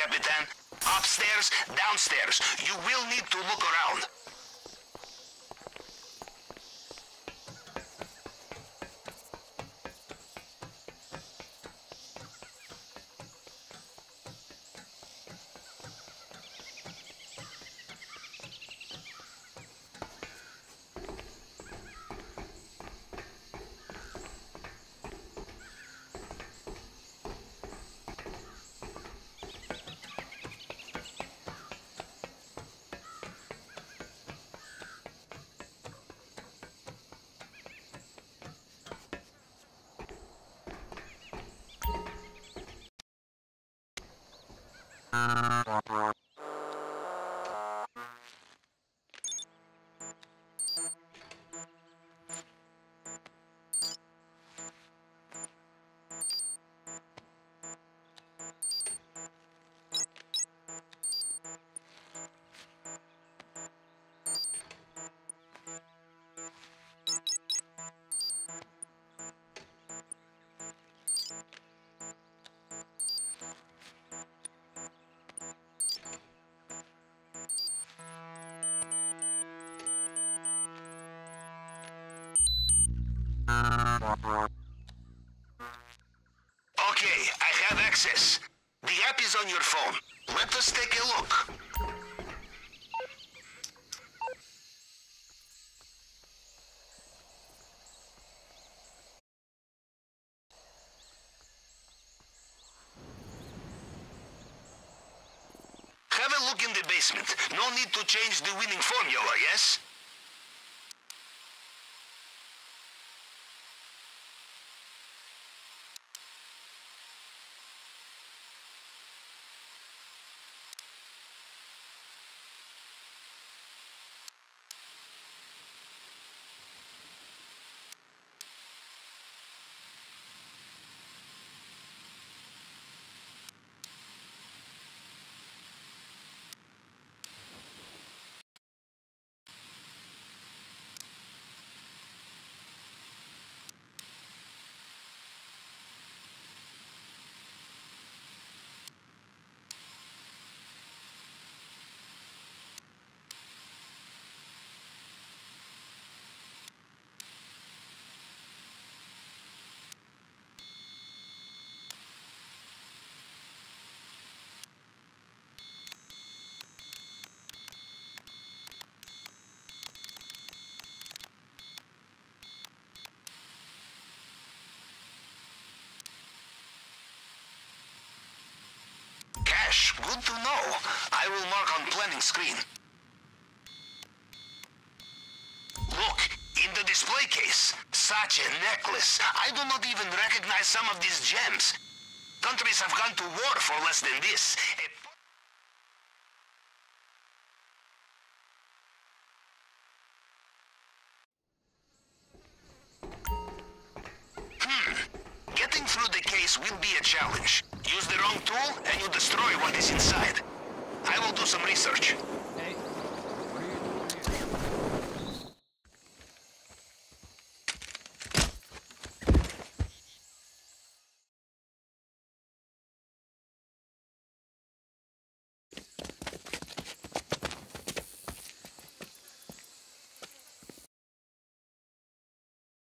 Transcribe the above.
Capitan. Upstairs, downstairs. You will need to look around. Uh, Okay, I have access. The app is on your phone. Let us take a look. Have a look in the basement. No need to change the winning formula, yes? Good to know. I will mark on planning screen. Look, in the display case, such a necklace. I do not even recognize some of these gems. Countries have gone to war for less than this. A through the case will be a challenge. Use the wrong tool and you destroy what is inside. I will do some research.